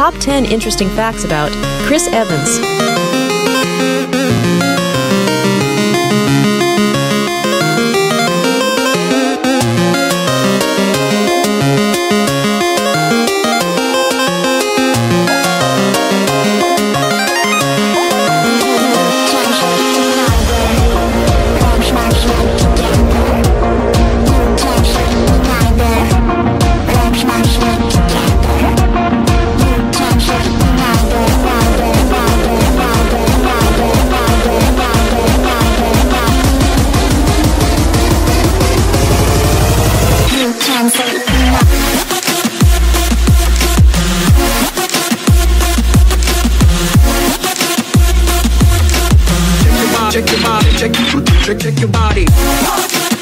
top 10 interesting facts about Chris Evans. Check your body, check, your check, check your body.